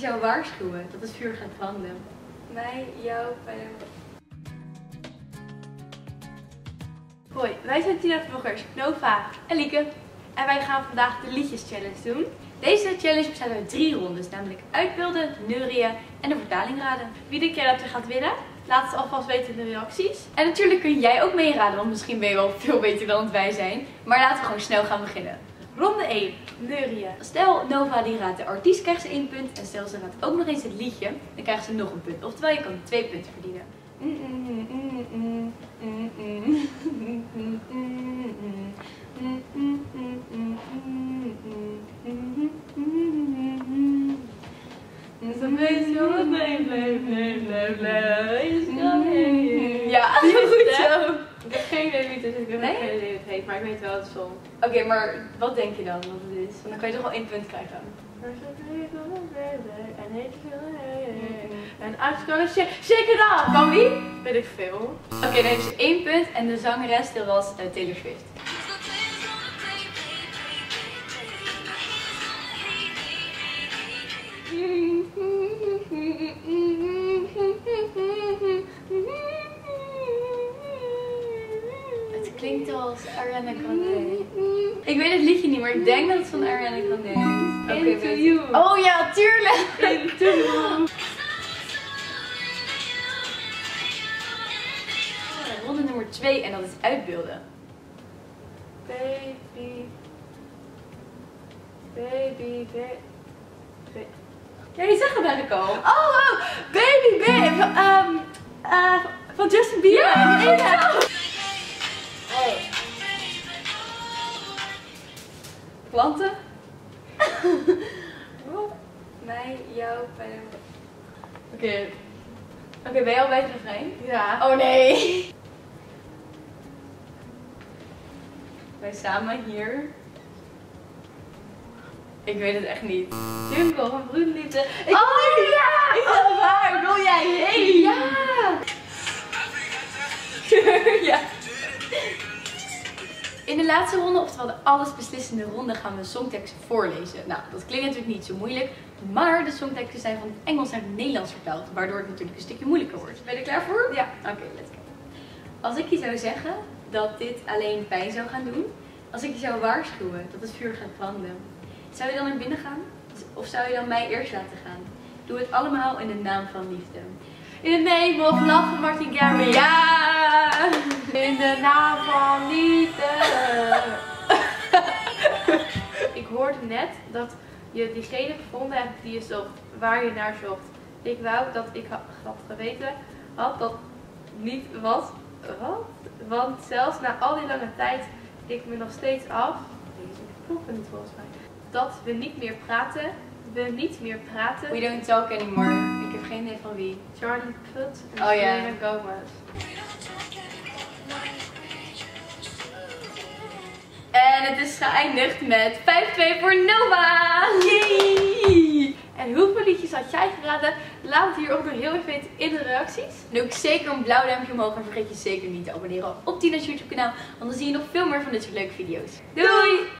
zou waarschuwen dat het vuur gaat branden? Mij, jou, bij Hoi, wij zijn Tina Vloggers, Nova en Lieke. En wij gaan vandaag de liedjes challenge doen. Deze challenge bestaat uit drie rondes, namelijk uitbeelden, neurieën en de vertaling raden. Wie de keer dat er gaat winnen, laat het alvast weten in de reacties. En natuurlijk kun jij ook meeraden, want misschien ben je wel veel beter dan wij zijn. Maar laten we gewoon snel gaan beginnen. Ronde 1, neurieën. Stel Nova die raadt de artiest, krijgt ze één punt. En stel ze raadt ook nog eens het liedje, dan krijgt ze nog een punt. Oftewel, je kan twee punten verdienen. Ja, goed zo. Geen idee wie het is, ik heb Nee? geen idee wie het heet, maar ik weet wel het song. Oké, maar wat denk je dan wat het is? Want dan kan je toch wel één punt krijgen. En uitgekomen, shake it off! Van wie? Weet ik veel. Oké, dan heeft ze één punt en de zangeres dat was eh, Taylor Swift. Klinkt als Ariana Grande. Ik weet het liedje niet, maar ik denk dat het van Ariana Grande is. Into weet- You. Oh ja, tuurlijk! Into you. Ronde nummer 2 en dat is uitbeelden. Baby. Baby, baby. Ja, je zegt het eigenlijk al. Oh, oh Baby Baby van, ehm, eh, van Justin Bieber. Ja, ja. Planten? Mij, jou, bij Oké. Oké, ben je al bij het refrein? Ja. Oh nee. Wij samen hier. Ik weet het echt niet. Jungle van Broederliefde. Ik oh ja! Ik zeg waar, laatste ronde, oftewel de allesbeslissende ronde, gaan we songteksten voorlezen. Nou, dat klinkt natuurlijk niet zo moeilijk, maar de songteksten zijn van het Engels naar het Nederlands vertaald, waardoor het natuurlijk een stukje moeilijker wordt. Ben je er klaar voor? Ja. Oké, let's go. Als ik je zou zeggen dat dit alleen pijn zou gaan doen, als ik je zou waarschuwen dat het vuur gaat branden, zou je dan naar binnen gaan? Of zou je dan mij eerst laten gaan? Doe het allemaal in de naam van liefde. In name of love van Martin Garrix. Ja! In de naam van liefde. ik hoorde net dat je diegene gevonden hebt die je zocht, waar je naar zocht. Ik wou dat ik ha- had geweten had dat niet was. Wat? Want zelfs na al die lange tijd ik me nog steeds af. Deze kloppen niet volgens mij. Dat we niet meer praten. We niet meer praten. We don't talk anymore. Ik heb geen idee van wie. Charlie Puth en Oh, ja. Selena Gomez. En het is geëindigd met 5-2 voor Nova! Yay! En hoeveel liedjes had jij geraden? Laat het hier ook nog heel even weten in de reacties. Doe ook zeker een blauw duimpje omhoog en vergeet je zeker niet te abonneren op Tina's YouTube kanaal. Want dan zie je nog veel meer van dit soort leuke video's. Doei!